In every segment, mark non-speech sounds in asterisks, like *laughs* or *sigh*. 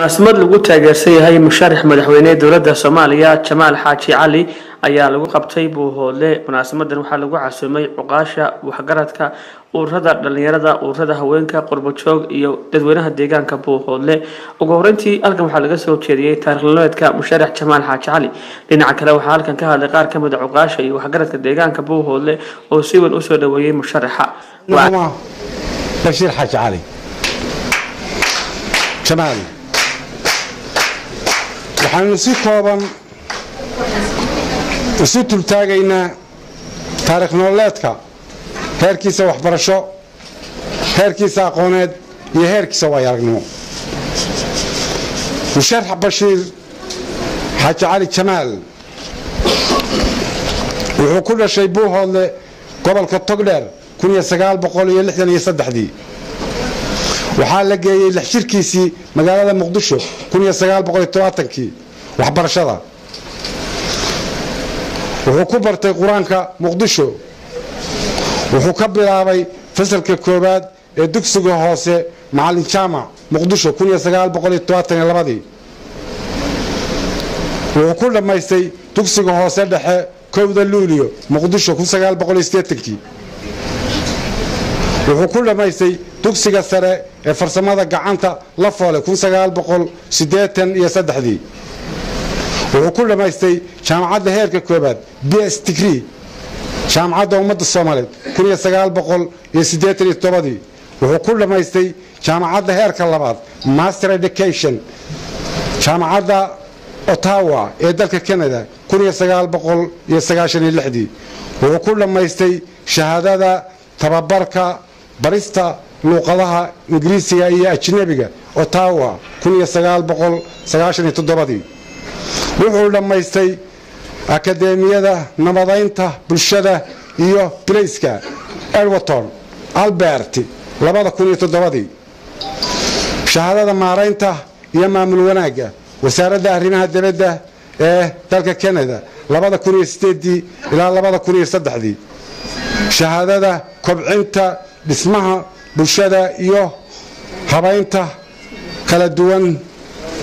munaasabad lagu taageersan yahay musharax madaxweyne dowladda soomaaliya jamaal xaaji cali ayaa lagu qabtay buuhoodle munaasabadan waxaa lagu casuumay cuqaasha waxgaradka ururada dhalinyarada ururada haweenka qurbojoog iyo dadweynaha deegaanka buuhoodle ugu horeyntii halkan waxaa laga soo jeediyey taarikhnololeedka musharax jamaal xaaji cali dhinaca kale waxaa halkan ka hadlay qaar ka mid a cuqaasha iyo waxgaradka deegaanka buuhoodle oo si weyn u soo dhaweeyey musharaxa bashiir xaaji cali jamaal waxaanu si kooban isu tultaagaynaa taarikh nololeedka heerkiisa waxbarasho heerkiisa aqooneed iyo heerkiisa waayaragnimo musharax bashiir xaaji cali jamaal wuxuu ku dhashay buuhoodle gobolka togdheer dii waxaa la geeyey lix shirkiisii magaalada muqdisho kii waxbarashada. Wuxuu ku bartay qur'aanka muqdisho. Wuxuu ka bilaabay fasalka koowaad ee dugsiga hoose macalin jaamac muqdisho wuxuu ku dhammaystay dugsiga hoose dhexe kowda luuliyo muqdisho wuxuu ku dhammaystay dugsiga sare ee farsamada gacanta la foole dii wuxuu ku dhammaystay jaamacadda heerka koobaad b s digri jaamacadda ummadda soomaaliyeed dii wuxuu ku dhammaystay jaamacadda heerka labaad master education jaamacadda ottawa ee dalka canada wuxuu ku dhammaystay shahaadada tababarka barista luuqadaha ingiriisiga iyo ajnebiga ottawa dii wuxuu dhammaystay akadeemiyada nabadaynta bulshada iyo bilayska edwarton albert shahaadada maaraynta iyo maamul wanaagga wasaaradda arrimaha dibadda ee dalka canada ilaa shahaadada kobcinta dhismaha bulshada iyo habaynta kala duwan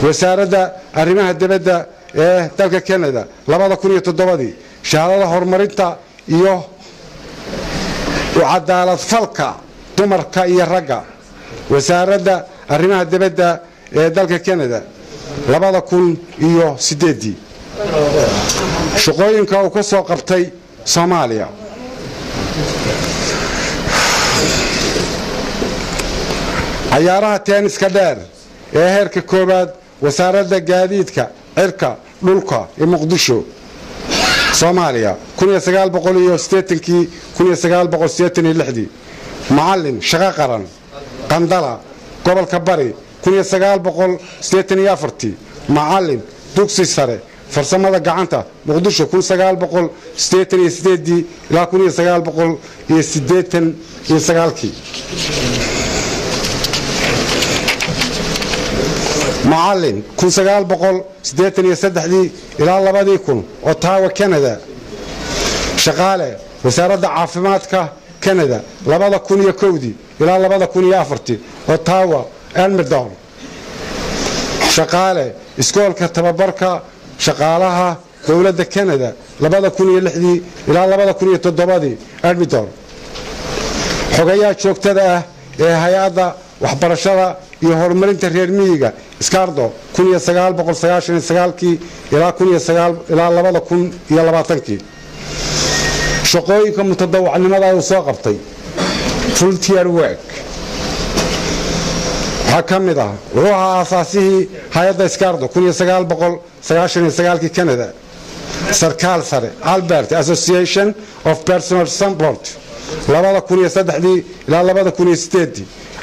wasaaradda arrimaha dibadda ee dalka canada dii shahaadada horumarinta iyo ucadaalad falka dumarka iyo ragga wasaaradda arrimaha dibadda ee dalka canada iyo sideedii shaqooyinka uu ka soo qabtay soomaaliya cayaaraha teeniska dheer ee heerka koowaad wasaaradda gaadiidka cirka dhulka ee muqdisho soomaaliya macalin shaqo qaran qandala gobolka bari macalin dugsi sare farsamada gacanta muqdisho ilaa macalin ilaa labadii kun ottawa canada. Shaqaale wasaaradda caafimaadka canada dii ilaa ottawa elmidon shaqaale iskoolka tababarka shaqaalaha dowladda canada dii ilaa dii elmidon xogayaha joogtada ah ee hay'adda waxbarashada iyo horumarinta reer miyiga scardo ilaa shaqooyinka mutadawacnimada uu soo qabtay volunteer work waxaa ka mid ah wuxuu ahaa aasaasihii hay'adda scardo kii canada sarkaal sare albert association of personal support ilaa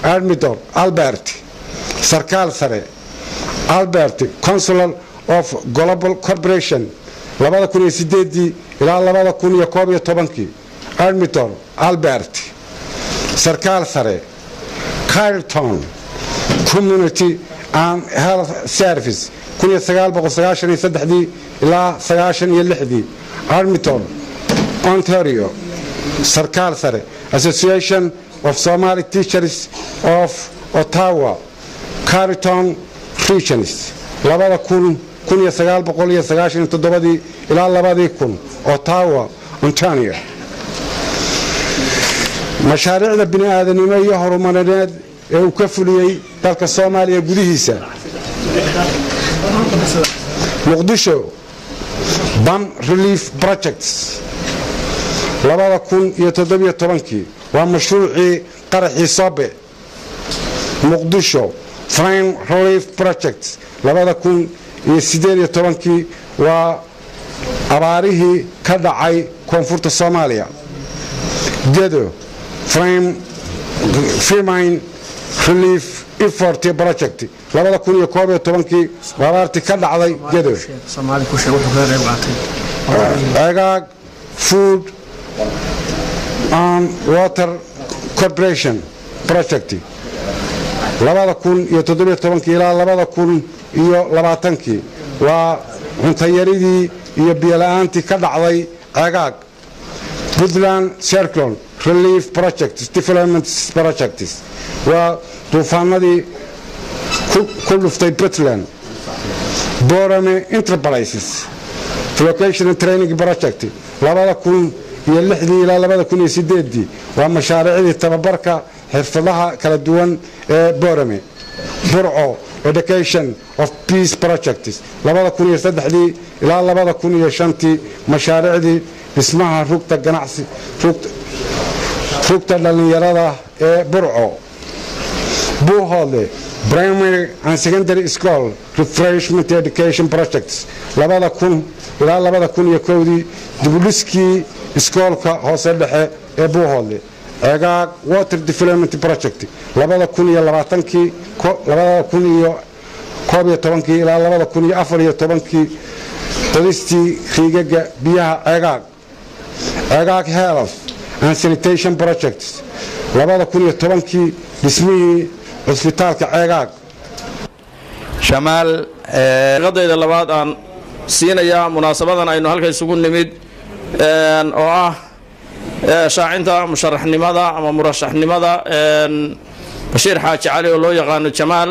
armidor albert. Sarkaal sare albert consular of global corporation dii ilaa kii armidor albert sarkaal sare carlton community and health service ilaa dii armidor ontario. Sarkaal sare association of Somali Teachers of Ottawa, Carleton regions labada kun kun iyo sagaal boqol iyo sagaashan iyo toddobadii ilaa labadii kun ottawa ontario. Mashaariicda bini aadanimo iyo horumarineed ee uu ka fuliyey dalka soomaaliya gudihiisa. Muqdisho bam relief projects. Labada kun iyo toddobiyo tobankii waa mashruucii qaraxii sobe. Muqdisho frame relief project labada kun iyo siddeed iyo tobankii waa abaarihii ka dhacay koonfurta soomaaliya. Gedo frame firmine relief effort project labada kun iyo koob iyo tobankii waa abaartii ka dhacday gedo cegaag food and water corporation project labada kun iyo toddobiyo tobankii ilaa labada kun iyo labaatankii waa cuntayaridii iyo biyola-aantii ka dhacday cegaag puntland circlon relief projects development projects. Waa duufaanadii ku dhuftay puntland. Borame enterprises location training project iyo ilaa waa mashaariicdii tababarka xirfadaha kala duwan ee borame burco education of peace projects labada kun iyo saddexdii ilaa labada kun iyo shantii mashaariicdii dhismaha rugta ganacsi rugta dhallinyarada ee burco. Buuhoodle primary and secondary school refreshment education projects labada kun ilaa labada kun iyo kowdii dibudhiskii iskoolka hoose dhexe ee buuhoodle cegaag water development project labada kun iyo labaatankii labada kun iyo koob iyo tobankii ilaa labada kun iyo afar iyo tobankii qodistii riigaga biyaha cegaag cegaag health and sanitation projects. Labada kun iyo tobankii dhismihii cusbitaalka ceegaag shamaal qadayda labaad aan siinayaa munaasabadan aynu halka isugu nimid oo ah shaacinta musharaxnimada ama murashaxnimada bashiir xaaji cali oo loo yaqaano jamaal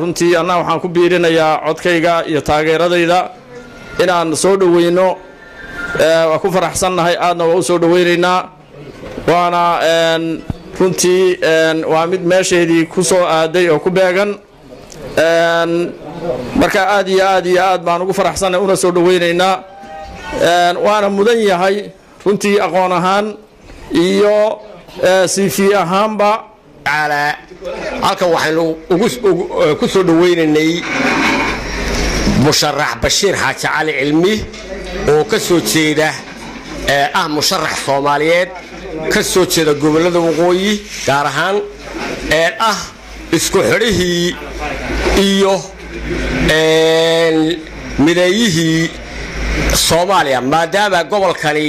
runtii anna waxaan ku biirinayaa codkayga iyo taageeradayda inaan soo dhoweyno. Waa ku faraxsannahay aadna waa u soo dhoweynaynaa. Waana runtii waa mid meesheedii ku soo aaday oo ku beegan. Marka aad iyo aad iyo aad baan ugu faraxsannahay una soo dhoweynaynaa. Waana mudan yahay runtii aqoon ahaan iyo sifi ahaanba halkan waxaynu ku soo dhoweynaynay musharax bashiir xaaji cali cilmi oo ka soo jeeda ah musharax soomaaliyeed ka soo jeeda gobollada waqooyi gaar ahaan ee ah isku xidhihii iyo mideeyihii soomaaliya maadaama gobolkani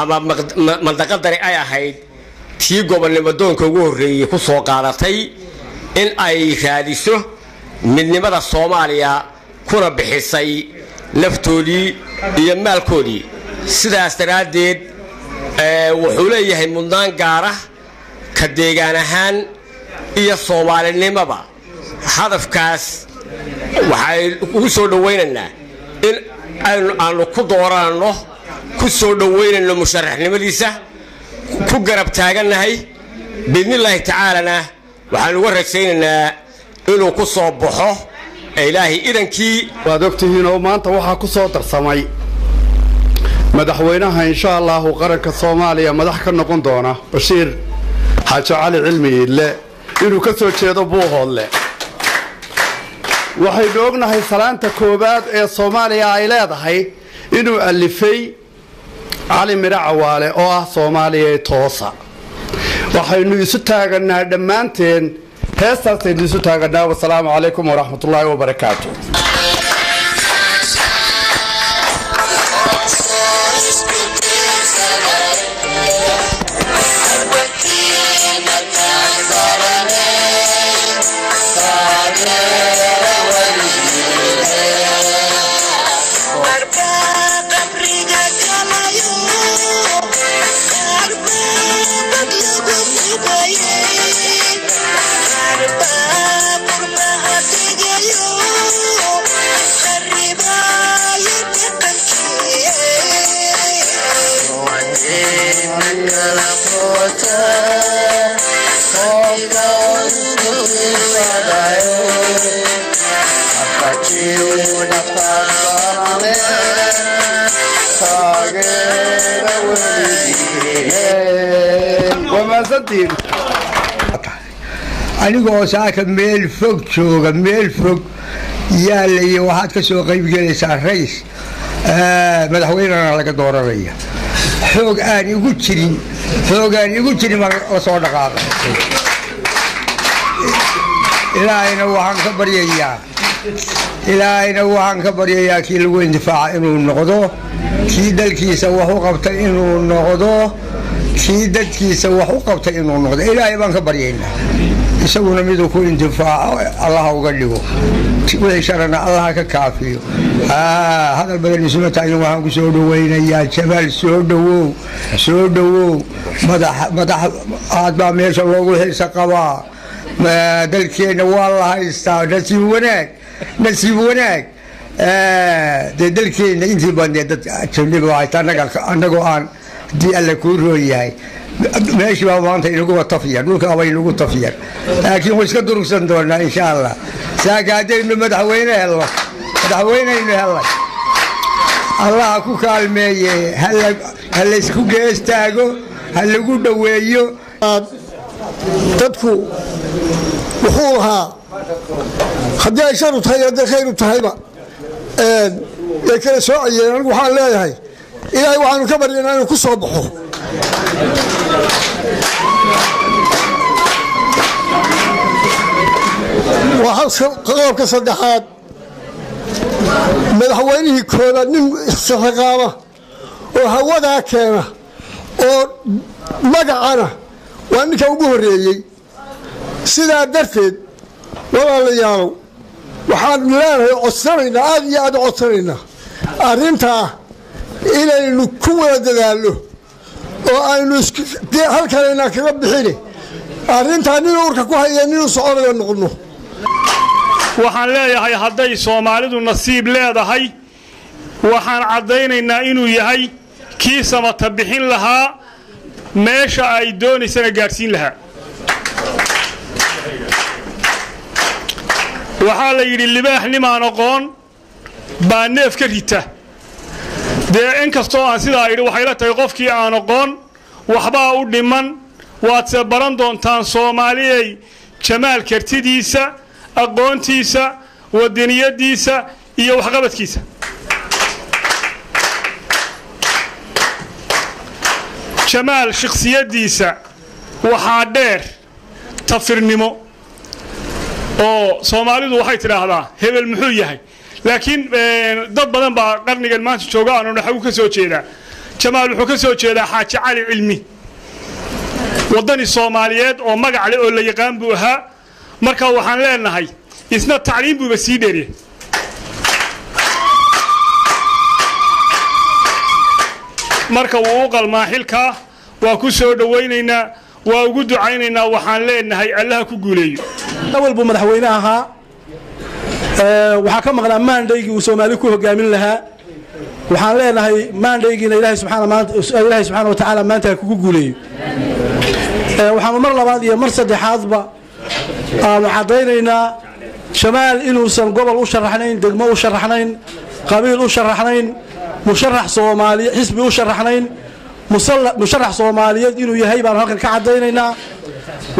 ama mandaqadani ay ahayd tii gobolnimo doonka ugu horreeyey ku soo qaadatay in ay raadiso midnimada soomaaliya kuna bixisay naftoodii iyo maalkoodii. Sidaas daraaddeed wuxuu leeyahay mudnaan gaara ka deegaan ahaan iyo soomaalinimaba. Hadafkaas waxay ugu soo dhowaynaynaa in aanu ku dooranno ku soo dhowaynayno musharaxnimadiisa ku garab taagannahay biidnillaahi tacaalana waxaanu uga rajaynaynaa inuu ku soo baxo. Ilaahay idankii. Waad ogtihiin oo maanta waxaa ku soo darsamay. Madaxweynaha insha allaahu qaranka soomaaliya madax ka noqon doona bashiir xaajo cali cilmi iidle inuu ka soo jeedo buuhoodle waxaynu ognahay salaanta koowaad ee soomaaliya ay leedahay inuu alifay cali midho cawaale oo ah soomaaliya toosa waxaynu isu taagannaa dhammaanteen. Heestaasaynu isu taagannaa. Wasalaamu calaykum waraxmatullaahi wabarakaatu mahadsantihiin anigoo saaka meel fog jooga meel fog. Yaalayo waxaad ka soo qaybgelaysaa rays. Madaxweynena laga dooranaya xoog aan igu jirin xoog aan igu jirin baan la soo dhaqaaqay ilaahayna waxaan ka baryayaa. Ilaahayna waxaan ka baryayaa kii lagu intifaaca inuu noqdo. Kii dalkiisa wax u qabtay inuu noqdo kii dadkiisa wax u qabtay inuu noqdo ilaahay baan ka baryaynaa. Isaguna miduu ku intifaaco allaha uga dhigo. Wixii sharana allaha ka kaafiyo. Hadal badan isuma taagin waxaan ku soo dhawaynayaa. Jamaal soo dhowow soo dhowow. Madax aad baa meesha loogu xiisa qabaa. Dalkeenna waa la haystaa. Nasiib wanaag nasiib wanaag. Dee dalkeenna intii badneed dad ajanabi hayta annagoo aan haddii alla kuu roon yahay meeshii baa maanta inaguba tafyar dhulkaaba inagu tafyar laakiin way iska durugsan doonaa insha allah saaka haddaynu madaxweyne helno madaxweyneynu helnay allaha ku kaalmeeye ha laysku geestaago ha lagu dhoweeyo. Dadku wuxuu lahaa haddii ay sharu tahay hadday khayru tahayba way kala soocayeen anigu waxaan leeyahay ilaahay waxaanu ka baryanaa inuu ku soo baxo. Qodobka saddexaad. Madaxweynihii koobaad nin israqaama oo hawadaa keena oo magacana waa ninka ugu horreeyey. Sidaa darteed walaalayaalow waxaan leenahay codsanaynaa aad iyo aad u codsanaynaa. Arrintaa inaynu ku wada dadaalno oo aynu halkanaynaa kaga bixine arrintaa nin uurka ku haya ninuu soconayo noqno waxaan leeyahay hadday soomaalidu nasiib leedahay waxaan caddaynaynaa inuu yahay kii samata bixin lahaa meesha ay doonaysana gaadhsiin lahaa waxaa la yidhi libaax nimaan aqoon baa neef ka rita dee in kastoo aan sidaa idhi waxay la tahay qofkii aan aqoon waxbaa u dhiman. Waadse baran doontaan soomaaliyey jamaal kartidiisa aqoontiisa wadaniyadiisa iyo waxqabadkiisa jamaal shakhsiyaddiisa waxaa dheer tafirnimo. Oo soomaalidu waxay tidhaahdaa hebel muxuu yahay laakiin dad badan baa qarnigan maanta jooga aanu naxagu ka soo jeedaa. Jamaal wuxuu ka soo jeedaa xaaji cali cilmi. Waddani soomaaliyeed oo magac leh oo la yaqaan buu ahaa. Marka waxaan leenahay isna tacliim buuba sii dheeriye marka wuu u qalmaa xilkaa waa ku soo dhowaynaynaa waa ugu ducaynaynaa waxaan leenahay allaha ku guuleeyo. Awal buu madaxweyne ahaa waxaa ka maqnaa maandhaygii uu soomaali ku hogaamin lahaa. Waxaan leenahay maandhaygiina ilaahay subxaana wa tacaala maanta ha kugu guuleeyo waxaanu mar labaad iyo mar saddexaadba aanu caddaynaynaa jamaal inuusan gobol u sharaxnayn degmo u sharaxnayn qabiil u sharaxnayn xisbi u sharaxnayn musharax soomaaliyeed inuu yahay baanu halkan ka caddaynaynaa.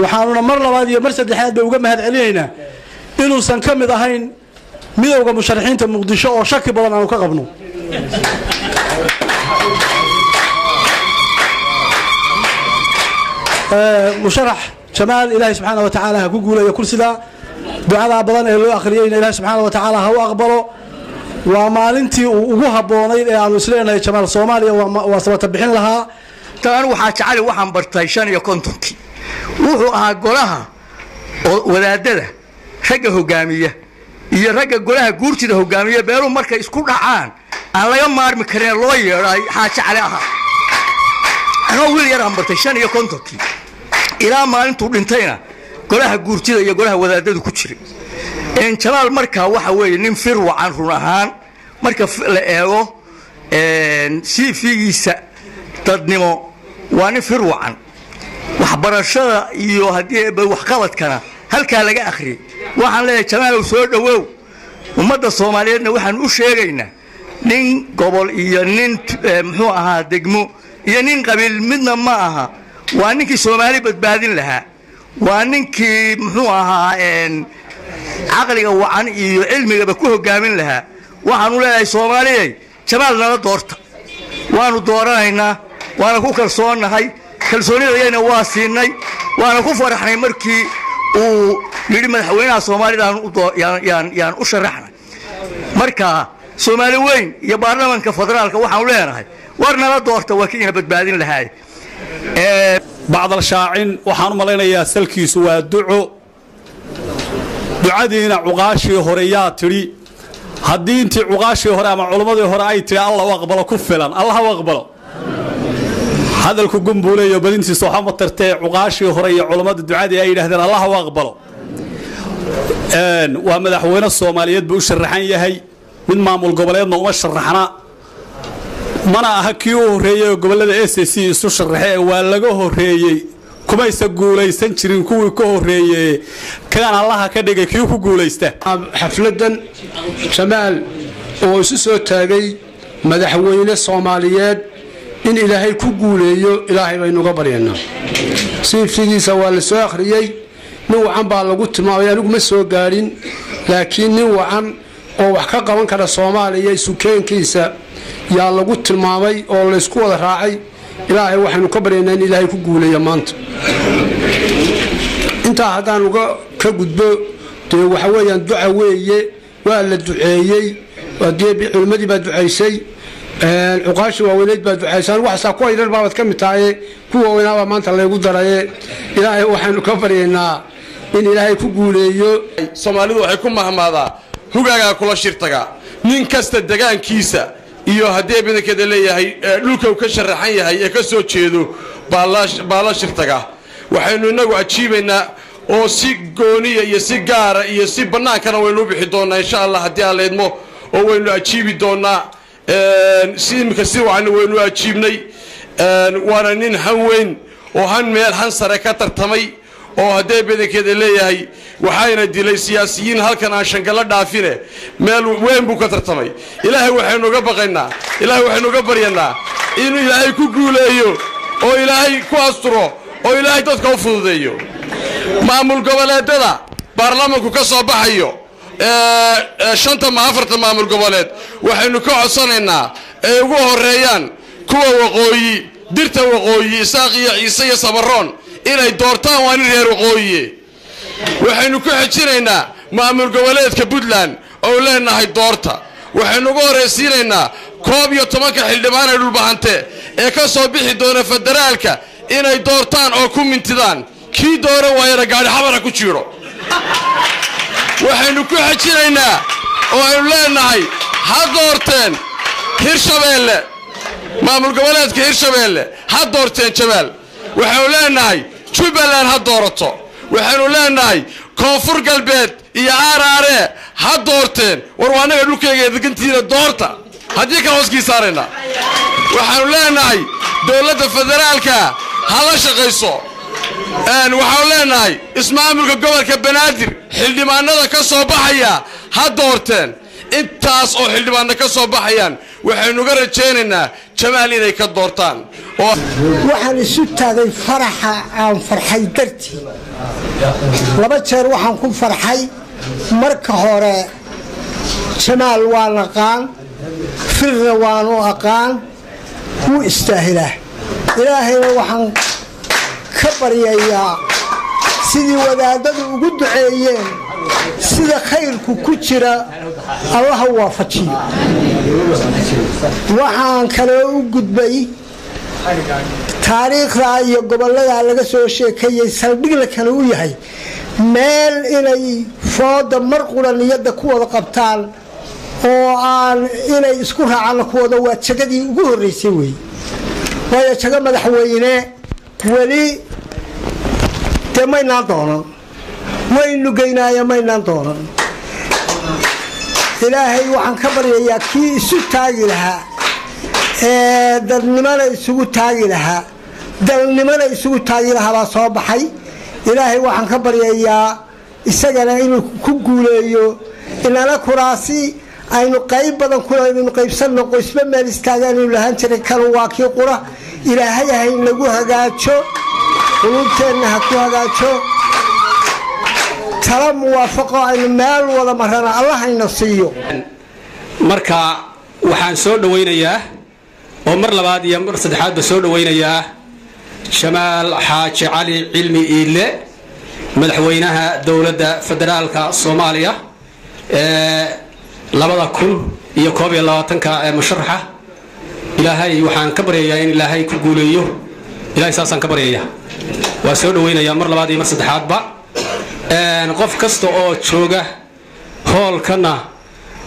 Waxaanuna mar labaad iyo mar saddexaad bay uga mahad celinaynaa inuusan ka mid ahayn midowda musharaxiinta muqdisho oo shaki badan aanu ka qabno. Musharax jamaal ilaahay subxaana wa tacaala ha ku guulaya kursidaa ducadaa badan ee loo akhriyeyna ilaahay subxaana wa tacaala ha u aqbalo. Waa maalintii uu ugu habboonayd ee aanu isleenahay jamaal soomaaliya waa sabata bixin lahaa. Anigu waxaa jacali waxaan bartay shan iyo kontonkii. Wuxuu ahaa golaha oo wadaadada ragga hogaamiya iyo ragga golaha guurtida hogaamiya beeluu markay isku dhacaan aan laga maarmi karin loo yeedhay xaaji cali ahaa anoo wiil yaraan bartay shan iyo kontonkii. Ilaa maalintuu dhintayna golaha guurtida iyo golaha wadaadadu ku jiray. Jamaal markaa waxa weeye nin fir wacan run ahaan marka la eego siifigiisa dadnimo waa nin fir wacan. Waxbarashada iyo haddii waxqabadkana halkaa laga akhriyay waxaan leeyahay jamaalow soo dhowow. Ummadda soomaaliyeedna waxaan u sheegaynaa nin gobol iyo nin muxuu ahaa degmo iyo nin qabiil midna ma aha. Waa ninkii soomaali badbaadin lahaa. Waa ninkii muxuu ahaa caqliga wacan iyo cilmigaba ku hogaamin lahaa. Waxaanu leeyahay soomaaliyey jamaal nala doorta. Waanu dooranaynaa waana ku kalsoonnahay kalsoonidayana waa siinay waana ku faraxnay markii uu yidhi madaxweynaha soomaalidayaan u sharaxnay. Marka soomaali weyn iyo baarlamanka federaalka waxaanu leenahay war nala doorta waa kiina badbaadin lahaay bacdal shaacin waxaan u malaynayaa salkiisu waa duco. Ducadiina cuqaashii hore yaa tidhi haddii intii cuqaashii hore ama culummadii hore ay tidhi allah u aqbalo ku filan allah u aqbalo hadalku gumbuuleeyo badintiisa waxaa ma tartee cuqaashii hore iyo culummada ducadii ay yidhahdeen allah u aqbalo. Waa madaxweyne soomaaliyeed buu u sharaxan yahay mid maamul goboleedna uma sharaxna mana aha kii u horreeyey oo gobollada s c isu sharaxe ee waa laga horreeyey. Kumaysa guulaysan jirin kuwii ka horreeye kan allaha ka dhigay kii ku guulaysta? Xafladan jamaal oo isu soo taagay madaxweyne soomaaliyeed in ilaahay ku guuleeyo ilaahay baynuga baryanaa siiftigiisa waa la soo akhriyey. Nin wacan baa lagu tilmaamay anigu ma soo gaadhin laakiin nin wacan oo wax ka qaban kara soomaaliya isukeenkiisa yaa lagu tilmaamay oo laysku wada raacay. Ilaahay waxaynu ka baryaynaa in ilaahay ku guuleeya maanta. Intaa haddaan uga ka gudbo dee waxa weeyaan duca weeye waa la duceeyey. Dee culimmadii baa ducaysay cuqaashii waaweyneyd baa ducaysay anigu waxasaa kuwa yarar baabad ka mid tahaye kuwa waaweynaabaa maanta laygu daraye. Ilaahay waxaynu ka baryaynaa in ilaahay ku guuleeyo. Soomaalidu waxay ku mahmaadaa hugaagaa kula shirtaga. Nin kasta degaankiisa iyo haddii badankeeda leeyahay dhulka uu ka sharaxan yahay ee ka soo jeedo baa la shirtaga. Waxaynu innagu ajiibaynaa oo si gooniya iyo si gaara iyo si bannaankana waynu u bixi doonnaa insha allah haddii aan leedmo oo waynu ajiibi doonnaa si iminka si wacan waynu ajiibnay. Waana nin han weyn oo han meel han sare ka tartamay oo haddee badankeeda leeyahay waxayna dilay siyaasiyiin halkan aan shangalla dhaafine meel weyn buu ka tartamay. Ilaahay waxaynuga baqaynaa ilaahay waxaynuga baryanaa inuu ilaahay ku guuleeyo oo ilaahay ku asturo oo ilaahay dadka u fududeeyo. Maamul goboleedada baarlamanku ka soo baxayo shanta ma maamul goboleed. Waxaynu ka codsanaynaa ay ugu horeeyaan kuwa waqooyi dirta waqooyi isaaq iyo ciise iyo sabaroon inay doortaan waa nin reer waqooyiye waxaynu ku xejinaynaa maamul goboleedka puntland oo leenahay doorta. Waxaynu uga horraysiinaynaa koob iyo tobanka xildhibaan ay dhulbahante ee ka soo bixi doona federaalka inay doortaan oo ku mintidaan. Kii dooran waayana gaadhi xabara ku jiidho waxaynu ku xejinaynaa oo aynu leenahay ha doorteen hirshabeelle maamul goboleedka hirshabeelle ha doorteen jamaal waxaynu leenahay jubbaland ha doorato. Waxaynu leenahay koonfur galbeed iyo aaraare ha doorteen. War waa annaga dhulkayga degantiina doorta. Haddii kale hooskii saaraynaa waxaanu leenahay dowladda federaalka ha la shaqayso waxaanu leenahay ismaamulka gobolka banaadir xildhibaanada ka soo baxaya. Ha doorteen. Intaas oo xildhibaanna ka soo baxayaan waxaynuga rajaynaynaa jamaal inay ka doortaan. Waxaan isu taagay faraxa aan farxay dartii. Laba jeer waxaan ku farxay marka hore jamaal waan aqaan firna waanu aqaan wuu istaahilaa. Ilaahayna waxaan ka baryayaa sidii wadaadadu ugu duceeyeen sida khayrku ku jira allaha waafajiyo. Waxaan kaloo u gudbay taariikhdaa iyo gobolladaa laga soo sheekeeyey saldhigla kale u yahay meel inay fooda mar qura niyadda ku wada qabtaan oo aan inay isku raacaan kuwada waa jagadii ugu horreysay wey waayo jago madaxweyne weli dee maynaan doonan waynu geynaaye maynaan doonan ilaahay waxaan ka baryayaa kii isu taagi lahaa. Ee dadnimana isugu taagi lahaa. Dalnimana isugu taagi lahaa baa soo baxay. Ilaahay waxaan ka baryayaa isagana inuu ku guuleeyo inana kuraasi aynu qayb badan kulaynu qaybsanno qoysba meel istaagaan inu lahaan jiray kanu waa kii qura. Ilaahay haynagu hagaajo quluubteenna ha ku hagaajo. Tala muwaafaqo aynu meel wada marana allahayna siiyo. Marka waxaan soo dhowaynayaa oo mar labaad iyo mar saddexaadba soo dhowaynayaa jamaal xaaji cali cilmi iile madaxweynaha dowladda federaalka soomaaliya ee labada kun iyo koob iyo labaatanka ee musharaxa. Ilaahay waxaan ka baryayaa in ilaahay ku guuleeyo ilahay saasaan ka baryayaa. Waa soo dhowaynayaa mar labaad iyo mar saddexaadba. Qof kasta oo jooga hoolkana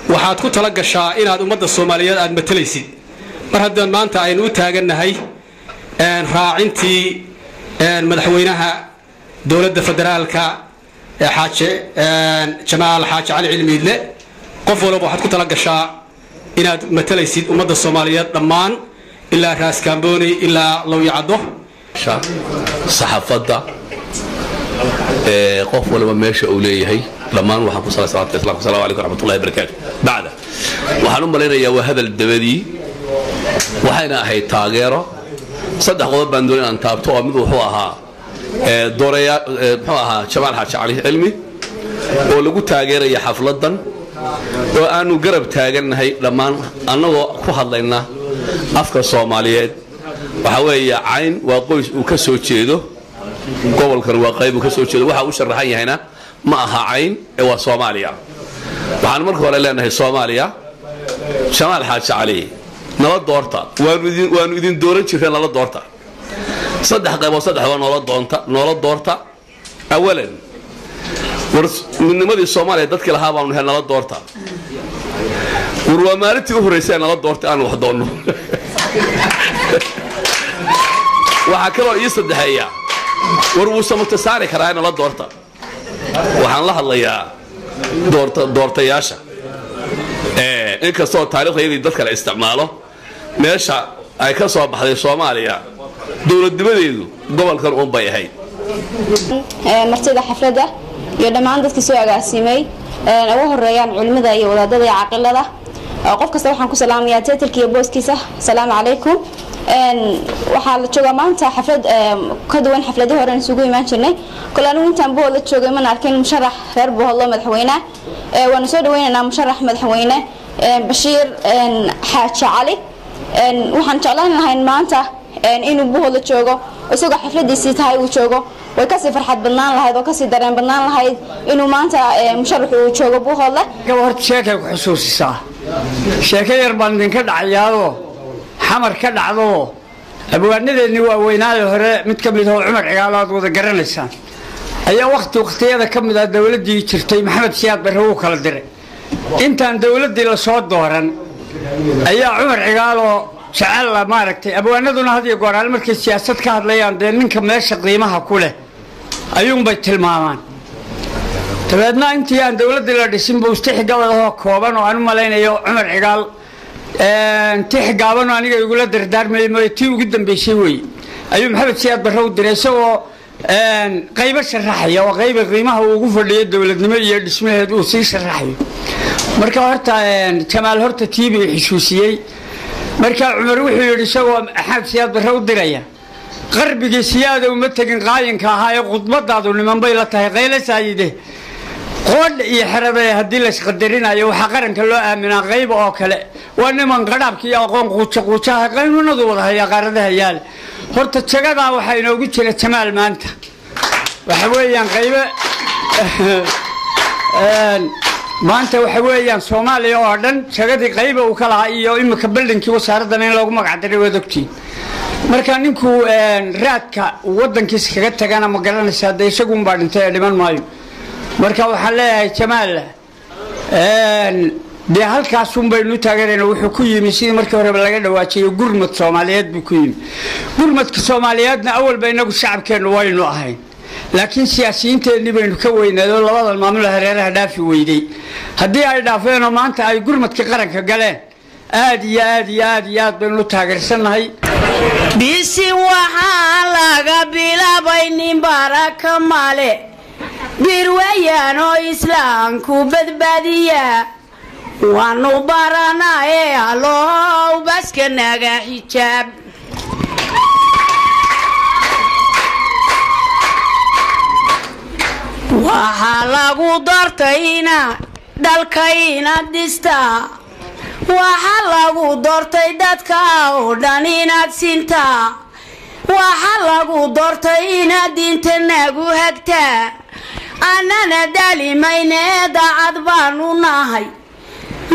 waxaad ku tala gashaa inaad ummadda soomaaliyeed aad matalaysid. Mar haddaan maanta aynu u taagannahay raacintii madaxweynaha dowladda federaalka xaaje jamaal xaaji cali cilmiidle qof walba waxaad ku tala gashaa inaad matalaysid ummadda soomaaliyeed dhammaan. Ilaa raas kaambooni ilaa lowyacaddo saxaafadda qof walba meesha uu leeyahay. Dhammaan waxaan ku salay assalamu calaykum raxmatullahi barakaatu bacda. Waxaan u malaynayaa waa hadal dabadii. Waxayna ahayd taageero. Saddex qodob baan doonay inaan taabto oo mid wuxuu ahaa dooreya muxuu ahaa jamaal xaaji cali cilmi oo lagu taageeraya xafladan oo aanu garab taagannahay dhammaan annagoo ku hadlayna afka soomaaliyeed waxaa weeye cayn waa qoys uu ka soo jeedo. Gobolkan waa qayb uu ka soo jeedo. Waxa uu sharaxan yahayna ma aha cayn ee waa soomaaliya. Waxaan marka hore leenahay soomaaliya jamaal xaaji cali nala doorta. Waanu idin dooran jireen nala doorta. Saddex qaybood saddexba noola doonta noola doorta. Awalan war midnimadii soomaaliya dadkii lahaa baanu nahay nala doorta. War waa maalintii u horraysay nala doortay aanu wax doonno *laughs* waxaa kaloo ii saddexeeya war wuu samata saari karaa nala doorta. Waxaan la hadlayaa doortayaasha. Inkastoo taariikhdayadii dad kale isticmaalo meesha ay ka soo baxday soomaaliya dowladnimadeedu gobolkan uun bay ahayd. Martida xafladda iyo dhammaan dadkii soo agaasimay ugu horeeyaan culimada iyo wadaadada iyo caaqilada qof kasta waxaan ku salaamayaa titalka iyo booskiisa. Asalaamu calaykum waxaa la joogaa maanta xaflad ka duwan xafladihii hore isugu imaan jirnay. Kole anigu intaan bohol la joogay mana arkin musharax reer bohodlo madaxweyne. Waanu soo dhaweynaynaa musharax madaxweyne bashiir xaaji cali. Waxaan jeclaan lahayn maanta inuu bohodla joogo isagoo xafladiisii tahay uu joogo. Way ka sii farxad badnaan lahayd oo ka sii dareen badnaan lahayd inuu maanta musharaxu uu joogo buuhoodle horta sheekay ku xusuusisaa. Sheeko yar baan idinka dhacayaadoo xamar ka dhacdoo abwaanadeennii waaweynaada hore mid ka mid oo cumar cigaalo aad wada garanaysaan ayaa wakhti wakhtiyada ka mid ah dowladdii jirtay maxamed siyaad barre wuu kala diray. Intaan dowladdii la soo dooran ayaa cumar cigaaloo jecella maaragtay. Abwaanaduna had iyo gooraal markay siyaasad ka hadlayaan dee ninka meesha qiimaha ku leh ayuunbay tilmaamaan. Dabeedna intii aan dowladdii la dhisin buu istix gabadahoo kooban oo aan u malaynayo cumar cigaal tix gaabanoo aniga igula dardaarmayay mooye tii ugu dambaysay weeye ayuu maxamed siyaad barre u diray isagoo qaybo sharaxaya oo qayba qiimaha uu ugu fadhiyo dowladnimo iyo dhismaheed uu sii sharaxayo. Marka horta jamaal horta tii buu xusuusiyey. Markaa cumar wuxuu yidhi isagoo axmed siyaad barre u diraya qarbigii siyaada uma tegin qaayinka ahaa ee khudbadaadu niman bay la tahay qaylasaayide qoodha iyo xerada haddii laysqadarinayo waxaa qaranka loo aaminaa qayba oo kale. Waa niman qadhaabka iyo aqoon quuja quujaha qaynuunadu wada haya qaaradaha yaale horta jagadaa waxaa inoogu jira jamaal maanta. Waxa weeyaan qaybe *laughs* maanta waxa weeyaan soomaaliya oo dhan jagadii qayba uu ka iyo imika baldhinkii wasaaraddan in loogu magacdaray waad ogtiin. Marka ninkuu raadka wadankiisa kaga tagana ma garanaysaa dee isagunbaa dhintay ee dhiman maayo marka waxaan leeyahay jamaal dee halkaasun baynu taageerayna wuxuu ku yimi sidii markii horeba laga dhawaajiyo gurmad soomaaliyeed buu ku yimi. Gurmadka soomaaliyeedna awalba inagu shacabkeennu waynu ahayn. Laakiin siyaasiyiinteennii baynu ka weynaad oo labadan maamul hareeraha dhaafi weyday. Haddii ay dhaafeenoo maanta ay gurmadka qaranka galeen aad iyo aad iyo aad iyo aad baynu taageersannahay. Bisi waxaa laga bilaabay nin baraka male bir weeyaan oo islaamku badbaadiya. Waanu baranaye allow baska naga xijaab. Waxaa lagu doortay inaad dalkayna dhistaa waxaa lagu doortay dadka oo dhan inaad sintaa waxaa lagu doortay inaad diinta nagu hagtaa annana daalimayne daacad baanu nahay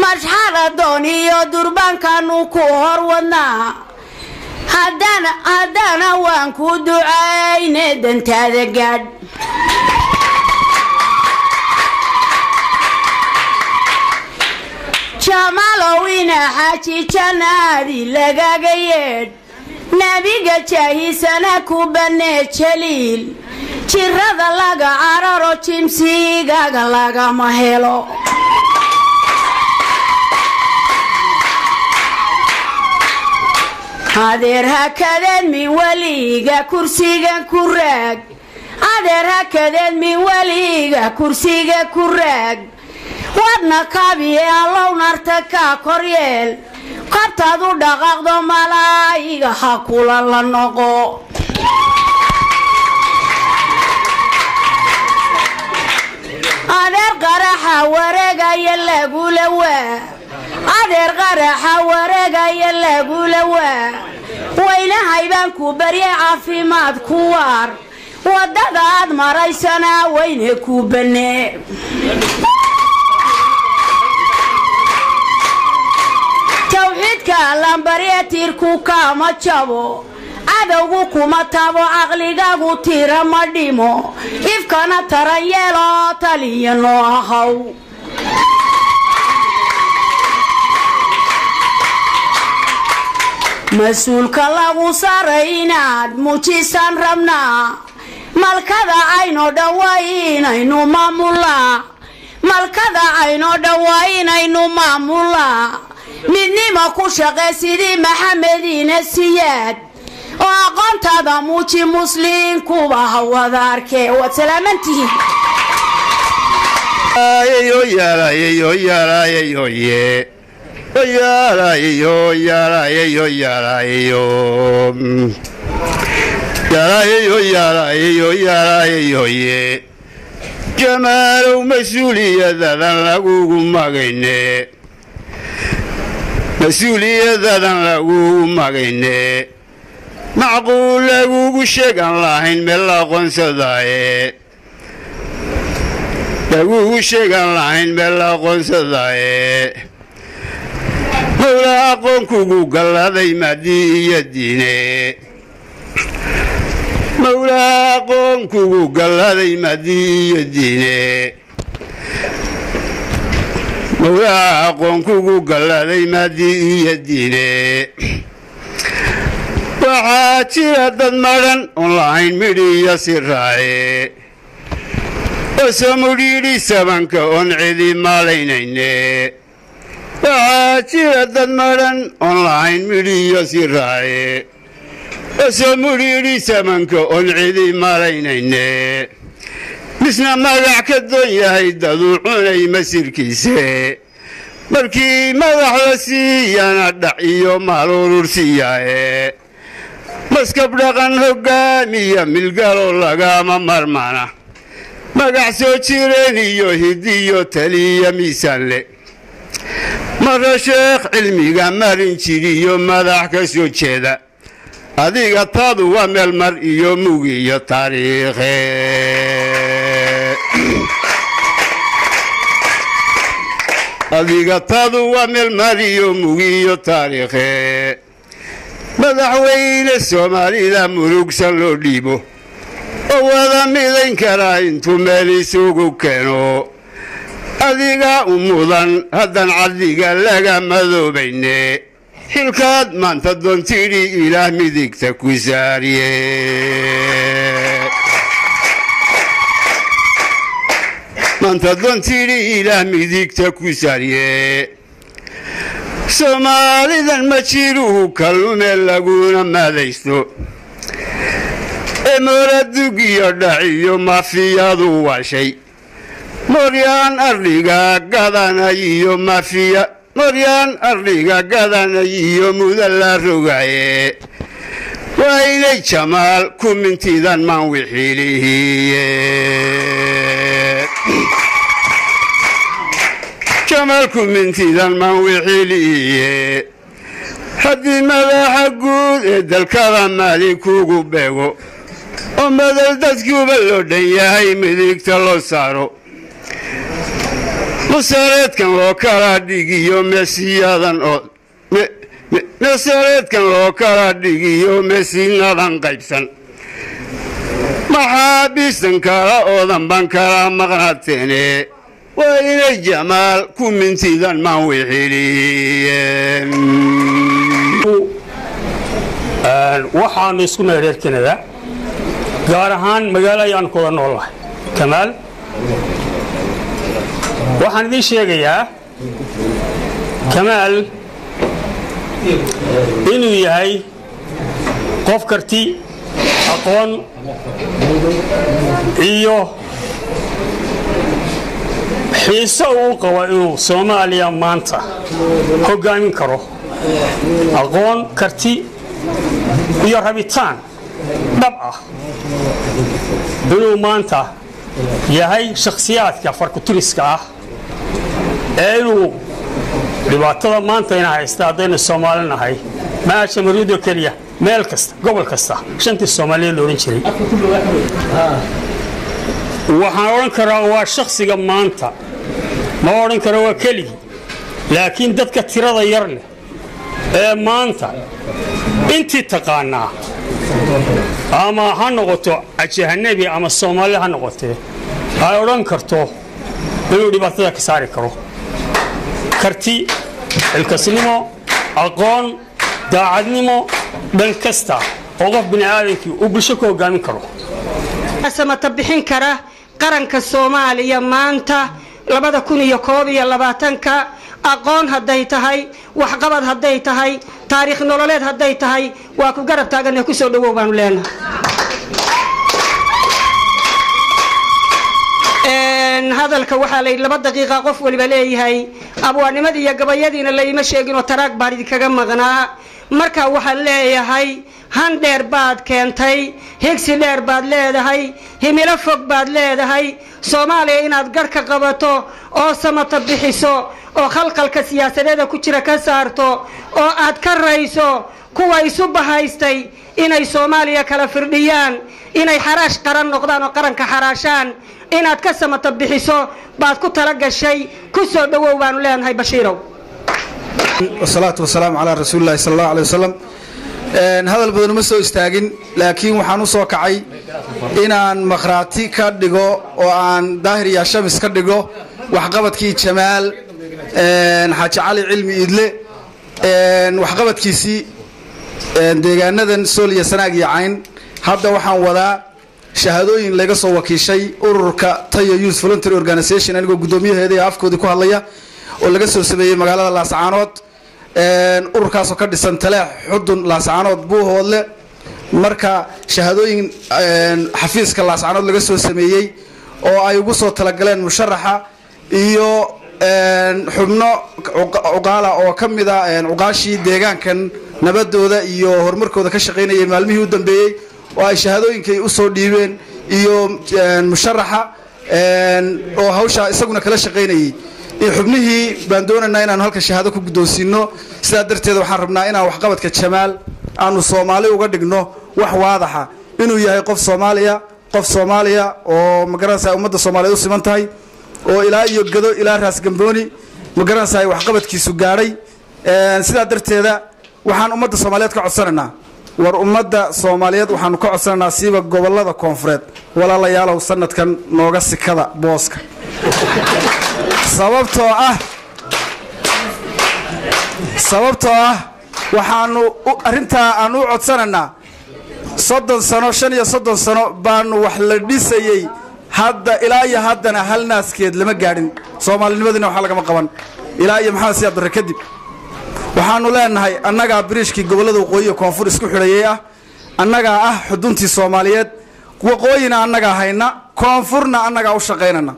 mashxaradoon iyo durbaankaanu ku hor wadnaa haddana waan ku ducayne dantaada gaadh jamaalow ina xaaji janaadi lagaga yeedh nebiga jaahisana ku bannee jaliil jirada laga cararo jimsigaga lagama helo adeer hakadeed min weliga kursiga ku raag. Adeer hakadeed min weliga kursiga ku raag. Wadna kaabiye allow narta kaa koryeel. Kabtaad u dhaqaaqdo malaa'iga ha kula la noqo qaraxa wareegaya lagula waa. Adeer qaraxa wareegaya lagula waa. Weynahay baan ku baryay caafimaad ku waar. Waddada aad maraysanaa weyne ku bannee. Tawxiidka lambarya tiirku kaama jabo cadowgu kuma tabo caqligaagu tira ma dhimo ifkana taran yeeloo taliya noo ahaw mas'uulka lagu saray inaad muujisaan rabnaa malkada aynoo dhan waa inaynu maamulaa malkada aynoo dhan waa inaynu maamulaa midnima ku shaqee sidii maxamediina siyaad oo aqoontaada muuji musliinkuba hawada arkee waad salaamantihiin jamaalow mas'uuliyadadan lagugu magayne mas'uuliyadadan lagugu magayne macquul lagugu sheegan lahayn meel aqoonsadaaye lagugu sheegan lahayn meel aqoonsadaaye mawla aqoonkugu galladay madii iyo diine mawla aqoonkugu galladay madii iyo diine mawlaha aqoonkugu galladay madii iyo diine waxaa jira dad madhan oon lahayn midhiiyo si raace oso mudhiidhi sabanka oon cidi maalaynayne waxaa jira dad madhan oon lahayn midhiiyo si raace oso mudhiidhi sabanka oon cidi maalaynayne misna magac ka doon yahay daduu cunay masirkiise markii madaxda siiyana dhac iyo maaluurur siiyaaye maskab dhaqan hoggaamiya milgalo lagama marmana magac soo jireen iyo hidiyo taliya miisaanle marra sheekh cilmiga marin jiriyo madax ka soo jeeda adiga taadu waa meel mar iyo mugi iyo taariikhe adiga taadu waa meel mar iyo mugi iyo taariikhe madaxweyne soomaalida murugsan loo dhiibo oo wada midayn karaa intuu meel isugu keeno. Adiga u mudan haddan cadliga laga madoobayne. Xilkaad maanta doontidhi ilaah midigta ku saariye. Maanta doontidhi ilaah midigta ku saariye soomaalidan ma jiruhu kallume laguna maadaysto ee mooradug iyo dhac iyo mafiyadu washay. Moryaan ardhiga gadanay iyo mafiya moryaan ardhiga gadanay iyo muda la rogaye waa inay jamaal ku mintidan maan wixiilihiye jamaalku mintidan maan wixiliye haddii madaxa guud ee dalkada maalin kuugu beego oo madal dadkuuba loo dhan yahay midigta loo saaro masareedkan loo kala dhigiyo mesiyadan oo masareedkan loo kala dhigiyo mesinadan qaybsan maxaabiistan kala oodan ban kala maqnaateene waa inay jamaal ku mintidan maan wixiliyeen waxaanu isku kanada gaar ahaan magaalo ayaan kuwada noolahay kamaal waxaan idiin sheegayaa kamaal inuu yahay qof karti aqoon iyo xiise uu qabo inuu soomaaliya maanta. Hoggaamin karo. Aqoon karti iyo rabitaan. Dhab ah. Inuu maanta yahay shakhsiyaadka farkuturiska ah ee inuu dhibaatada maanta ina haysta haddaynu soomaali nahay. Maasha maruudo keliya meel kasta gobol kasta shantii soomaaliyeed la odhan jiray. Waxaan odhan karaa waa shakhsiga maanta ma odhan karo waa keligii laakiin dadka tirada yar leh ee maanta intii taqaanaa ama ha noqoto ajahanabi ama soomaali ha noqotee ay odhan karto inuu dhibaatada ka saari karo. Karti xilkasnimo aqoon daacadnimo dhan kasta oo qof bini aadankii uu bulsho ku hogaamin karo. Samata bixin kara qaranka soomaaliya maanta labada kun iyo koob iyo labaatanka aqoon hadday tahay waxqabad hadday tahay taariikh nololeed hadday tahay waa ku garab taaganee ku soo dhawow baanu leenahay. Hadalka waxaa layidhi laba daqiiqa qof waliba leeyahay abwaanimadii iyo gabayadiina layma sheeginoo taraag baan idinkaga maqnaa marka waxaan leeyahay han dheer baad keentay higsi dheer baad leedahay himilo fog baad leedahay. Soomaaliya inaad garh ka qabato oo samata bixiso oo khalqalka siyaasadeeda ku jira ka saarto oo aad ka rayso kuwa isu bahaystay inay soomaaliya kala firdhiyaan inay xaraash qaran noqdaan oo qaranka xaraashaan. Inaad ka samata bixiso baad ku tala gashay ku soo dhowow baanu leenahay bashiirow wasalaatu wasalaamu calaa rasuulillahi sala allahu alay wasalam hadal badan uma soo istaagin laakiin waxaan u soo kacay inaan makhraati ka dhigo oo aan daahir iyo shamis ka dhigo waxqabadkii jamaal xaaji cali cilmi iidle waxqabadkiisii deegaanadan sool iyo sanaag iyo cayn. Hadda waxaan wadaa shahaadooyin laga soo wakiishay ururka tayo youth voluntary organization anigoo guddoomiyaheeda ee afkoodii ku hadlaya oo laga soo sameeyey magaalada laascaanood ururkaasoo ka dhisan taleex xudun laascaanood buuhoodle marka shahaadooyin xafiiska laascaanood laga soo sameeyey oo ay ugu soo talagaleen musharaxa iyo xubno cuqaala oo ka mid a cuqaashii deegaankan nabadooda iyo horumarkooda ka shaqaynayay maalmihii u dambeeyey oo ay shahaadooyinkay u soo dhiibeen iyo musharaxa oo hawshaa isaguna kala shaqaynayay xubnihii baan doonaynaa inaanu halka shahaado ku guddoonsiino sidaa darteed waxaan rabnaa inaan waxqabadka jamaal aanu soomaali uga dhigno wax waadaxa inuu yahay qof soomaaliya qof soomaaliya oo magaranaysa ummadda soomaaliyeed u siman tahay oo ilaa iyo gado ilaa raas gambooni magaranaysa waxqabadkiisu gaadhay. Sidaa darteeda waxaan ummadda soomaaliyeed ka codsanaynaa war ummadda soomaaliyeed waxaanu ka codsanaynaa siiba gobollada koonfureed. Walaalayaalow sanadkan nooga sikada booska. Sababtoo ah sababtoo ah waxaanu arrintaa aan u codsanaynaa. Soddon sano shan iyo soddon sano baanu wax la dhisayey. Hadda ilaa iyo haddana hal naaskeed lama gaadhin. Soomaalinimadina waxaa lagama qaban. Ilaa iyo maxamed siyaad barre kadib waxaanu leenahay annagaa biriishkii gobollada waqooyi koonfur isku xidhayey ah annagaa ah xuduntii soomaaliyeed waqooyina annagaa hayna koonfurna annagaa u shaqaynana.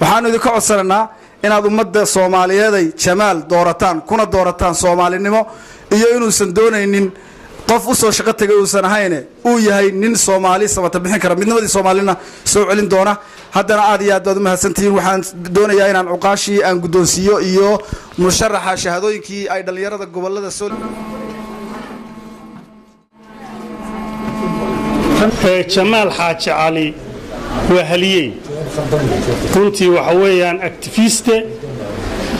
Waxaanu idinka codsanaynaa inaad ummadda soomaaliyeeday jamaal doorataan kuna doorataan soomaalinimo iyo inuusan doonaynin qof u soo shaqo tegay uusan ahayne uu yahay nin soomaali samata bixin kara. Midnimadii soomaalina soo celin doona. Haddana aad iyo aad baad u mahadsantihiin. Waxaan doonayaa inaan cuqaashii aan guddoonsiiyo iyo musharaxa shahaadooyinkii ay dhallinyarada gobollada soo jamaal xaaji cali waa haliyey. Runtii waxa weeyaan actifiste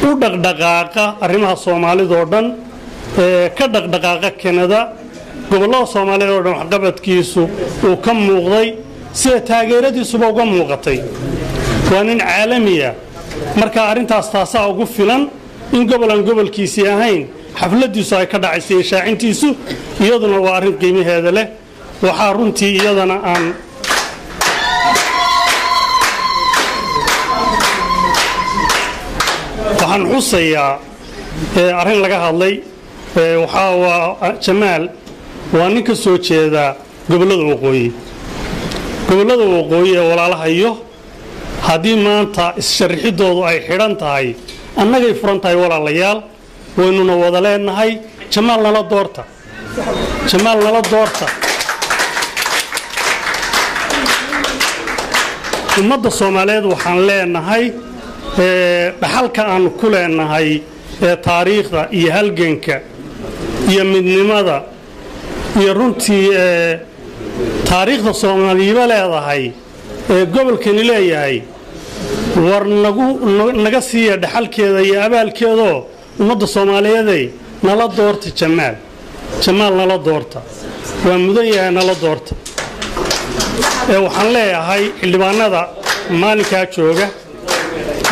u dhaqdhaqaaqa arrimaha soomaalidoo dhan ka dhaqdhaqaaqa kanada gobollada soomaalida oo dhan waxqabadkiisu uu ka muuqday sida taageeradiisuba uga muuqatay. Waa nin caalamiya. Marka arrintaas taasaa ugu filan in gobol aan gobolkiisii ahayn xafladiisu ay ka dhacaysay shaacintiisu iyaduna waa arrin qiimaheeda leh. Waxaa runtii iyadana aan waxaan xusayaa arrin laga hadlay waxaa waa jamaal waa nin ka soo jeeda gobollada waqooyi. Gobollada waqooyi ee walaalahayo haddii maanta is-sharixidoodu ay xidhan tahay annagay furan tahay walaalayaal waynuna wada leenahay jamaal nala doorta. Jamaal nala doorta. Ummadda soomaaliyeed waxaan leenahay dhaxalka aanu ku leenahay ee taariikhda iyo halganka iyo midnimada iyo runtii taariikhda soomaaliyiba leedahay ee gobolkani leeyahay. War naga siiya dhaxalkeeda iyo abaalkeedoo ummadda soomaaliyeeday nala doorta jamaal. Jamaal nala doorta. Waa mudan yahay nala doorta. Waxaan leeyahay xildhibaanada maalinkaa jooga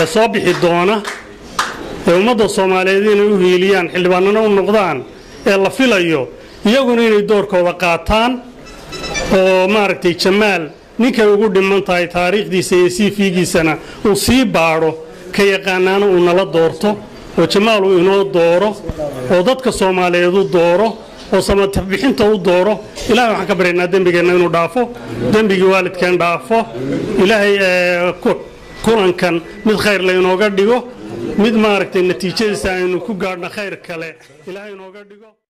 ee soo bixi doona ee ummadda soomaaliyeed inay u hiiliyaan xildhibaanana u noqdaan ee la filayo iyaguna inay doorkooda qaataan oo maaragtay jamaal ninkay ugu dhiman tahay taariikhdiisa iyo siifiigiisana uu sii baadho ka yaqaanaana uu nala doorto oo jamaal uu inoo dooro oo dadka soomaaliyeed u dooro oo samatarbixinta u dooro. Ilahay waxaan ka baryaynaa dembigeenna inuu dhaafo dembigii waalidkeen dhaafo. Ilaahay kulankan mid khayr laynooga dhigo mid maaragtay natiijadiisa aynu ku gaadhno khayr kale ilaahay inooga dhigo